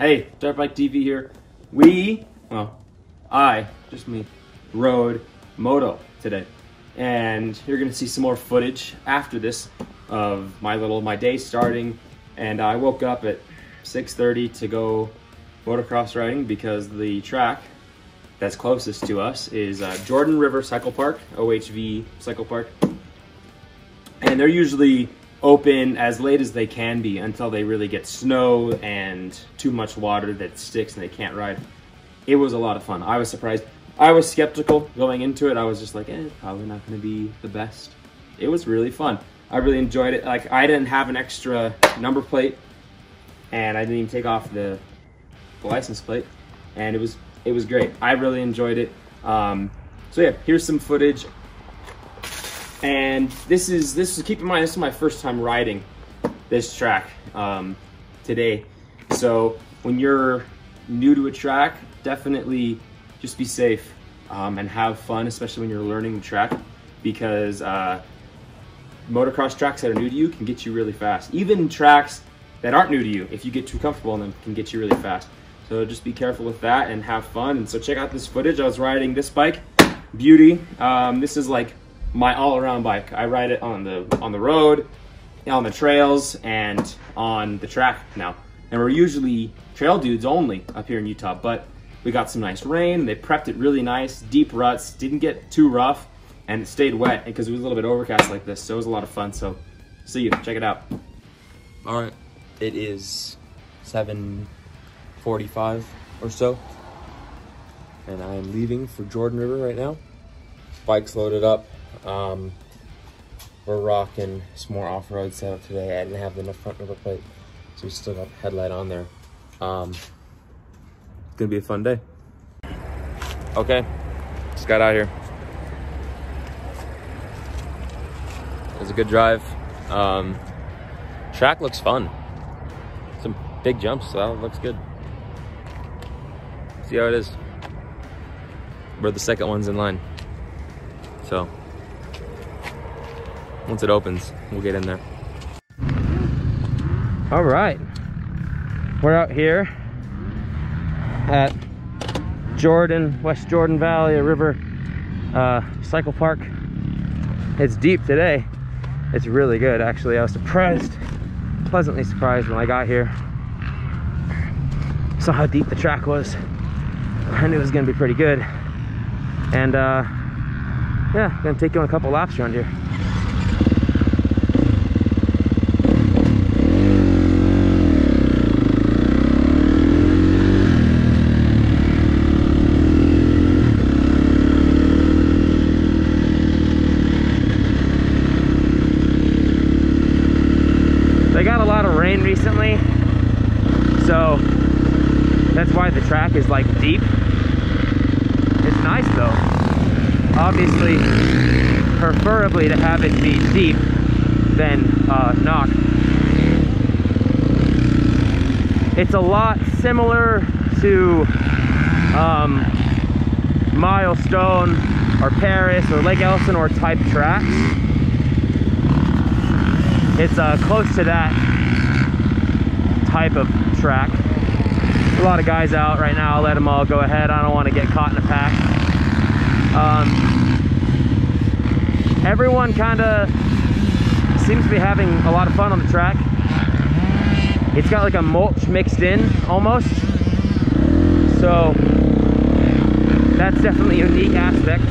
Hey, Dirt Bike TV here. We, well, I, just me, rode moto today. And you're gonna see some more footage after this of my little, my day starting. And I woke up at 6.30 to go motocross riding because the track that's closest to us is uh, Jordan River Cycle Park, OHV Cycle Park. And they're usually open as late as they can be until they really get snow and too much water that sticks and they can't ride. It was a lot of fun. I was surprised. I was skeptical going into it. I was just like, eh, probably not going to be the best. It was really fun. I really enjoyed it. Like I didn't have an extra number plate, and I didn't even take off the, the license plate, and it was it was great. I really enjoyed it. Um, so yeah, here's some footage. And this is this is keep in mind this is my first time riding this track um, today. So when you're new to a track, definitely just be safe um, and have fun, especially when you're learning the track, because uh, motocross tracks that are new to you can get you really fast. Even tracks that aren't new to you, if you get too comfortable in them, can get you really fast. So just be careful with that and have fun. And so check out this footage. I was riding this bike, Beauty. Um, this is like my all-around bike. I ride it on the on the road, on the trails, and on the track now. And we're usually trail dudes only up here in Utah, but we got some nice rain. They prepped it really nice, deep ruts, didn't get too rough, and it stayed wet because it was a little bit overcast like this. So it was a lot of fun. So see you, check it out. All right, it is 7:45 or so, and I am leaving for Jordan River right now. Bike's loaded up. Um, we're rocking some more off-road setup today. I didn't have enough front number plate, so we still got the headlight on there. Um, it's gonna be a fun day. Okay, just got out here. It was a good drive. Um, track looks fun. Some big jumps, so that looks good. See how it is. We're the second ones in line. So once it opens, we'll get in there. All right, we're out here at Jordan, West Jordan Valley, a river uh, cycle park. It's deep today. It's really good, actually. I was surprised, pleasantly surprised when I got here. Saw how deep the track was. I knew it was gonna be pretty good. And uh, yeah, gonna take you on a couple laps around here. They got a lot of rain recently, so that's why the track is like deep. It's nice though. Obviously, preferably to have it be deep than uh, not. It's a lot similar to um, Milestone or Perris or Lake Elsinore type tracks. It's uh, close to that type of track. A lot of guys out right now. I'll let them all go ahead. I don't want to get caught in a pack. Um, everyone kind of seems to be having a lot of fun on the track. It's got like a mulch mixed in almost. So that's definitely a unique aspect.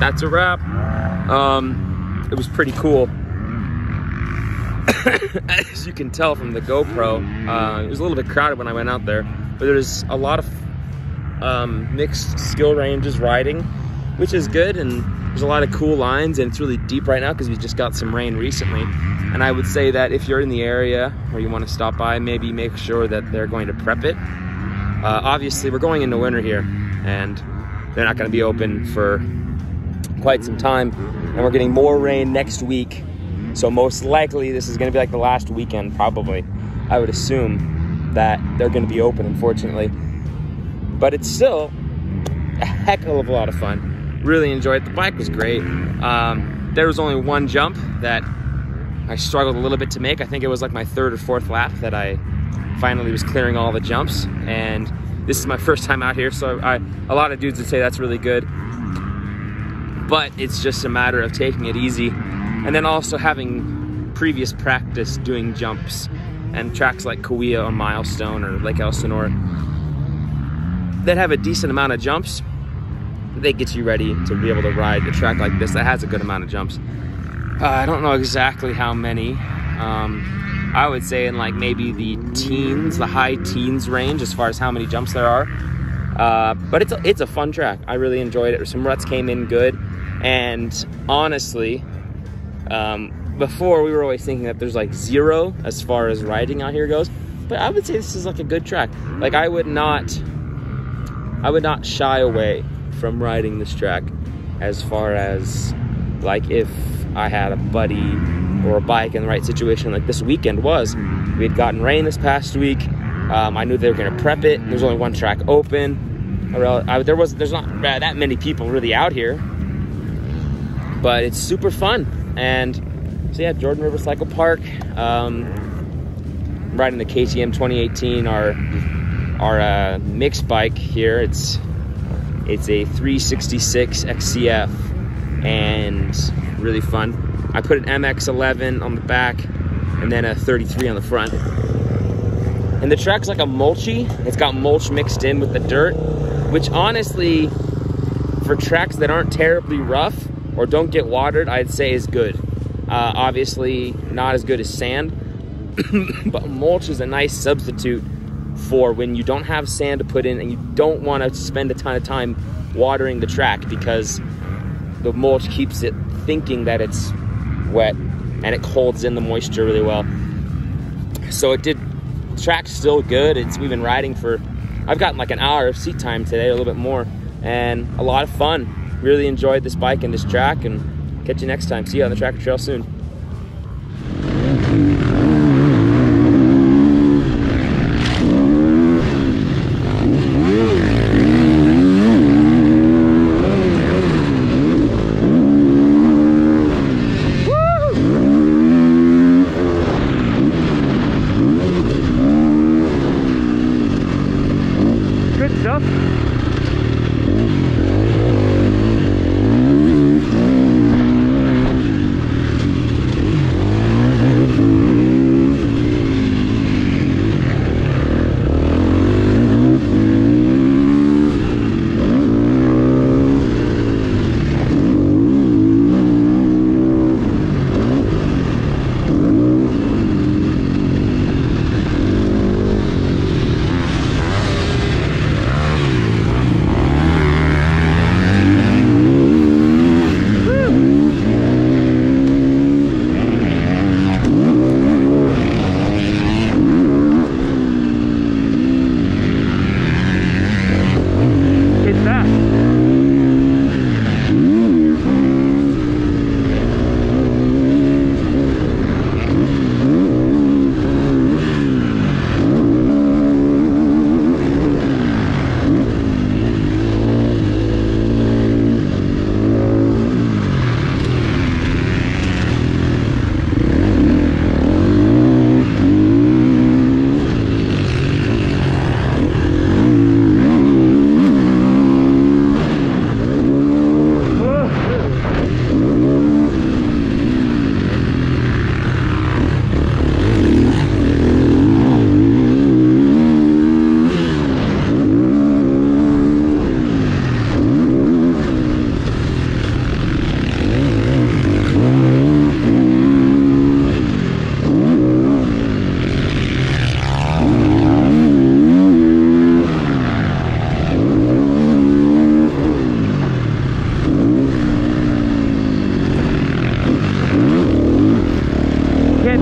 That's a wrap. Um, it was pretty cool. As you can tell from the GoPro, uh, it was a little bit crowded when I went out there, but there's a lot of um, mixed skill ranges riding, which is good, and there's a lot of cool lines, and it's really deep right now because we just got some rain recently. And I would say that if you're in the area or you want to stop by, maybe make sure that they're going to prep it. Uh, obviously, we're going into winter here, and they're not going to be open for quite some time, and we're getting more rain next week so most likely this is going to be like the last weekend, probably. I would assume that they're going to be open, unfortunately. But it's still a heck of a lot of fun. Really enjoyed it. The bike was great. Um, there was only one jump that I struggled a little bit to make. I think it was like my third or fourth lap that I finally was clearing all the jumps. And this is my first time out here, so I, a lot of dudes would say that's really good. But it's just a matter of taking it easy and then also having previous practice doing jumps and tracks like Cahuilla or Milestone or Lake Elsinore that have a decent amount of jumps, they get you ready to be able to ride a track like this that has a good amount of jumps. Uh, I don't know exactly how many. Um, I would say in like maybe the teens, the high teens range as far as how many jumps there are. Uh, but it's a, it's a fun track. I really enjoyed it. Some ruts came in good, and honestly, um, before we were always thinking that there's like zero as far as riding out here goes, but I would say this is like a good track. Like I would not, I would not shy away from riding this track as far as like if I had a buddy or a bike in the right situation like this weekend was. We had gotten rain this past week. Um, I knew they were going to prep it. There's only one track open. I, there was there's not that many people really out here, but it's super fun. And so yeah, Jordan River Cycle Park. Um, riding the KTM 2018, our our uh, mixed bike here. It's it's a 366 XCF and really fun. I put an MX11 on the back and then a 33 on the front. And the track's like a mulchy. It's got mulch mixed in with the dirt, which honestly, for tracks that aren't terribly rough, or don't get watered, I'd say is good. Uh, obviously, not as good as sand, but mulch is a nice substitute for when you don't have sand to put in and you don't want to spend a ton of time watering the track because the mulch keeps it thinking that it's wet and it holds in the moisture really well. So it did, track's still good. It's, we've been riding for, I've gotten like an hour of seat time today, a little bit more, and a lot of fun really enjoyed this bike and this track and catch you next time. See you on the tracker trail soon. Все.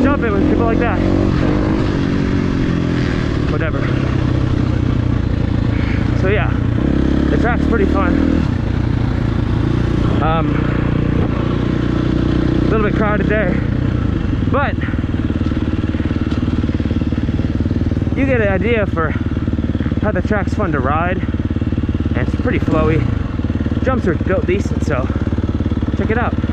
Good stuff. with people like that. Whatever. So yeah, the track's pretty fun. Um, a little bit crowded there, but you get an idea for how the track's fun to ride, and it's pretty flowy. Jumps are built decent, so check it out.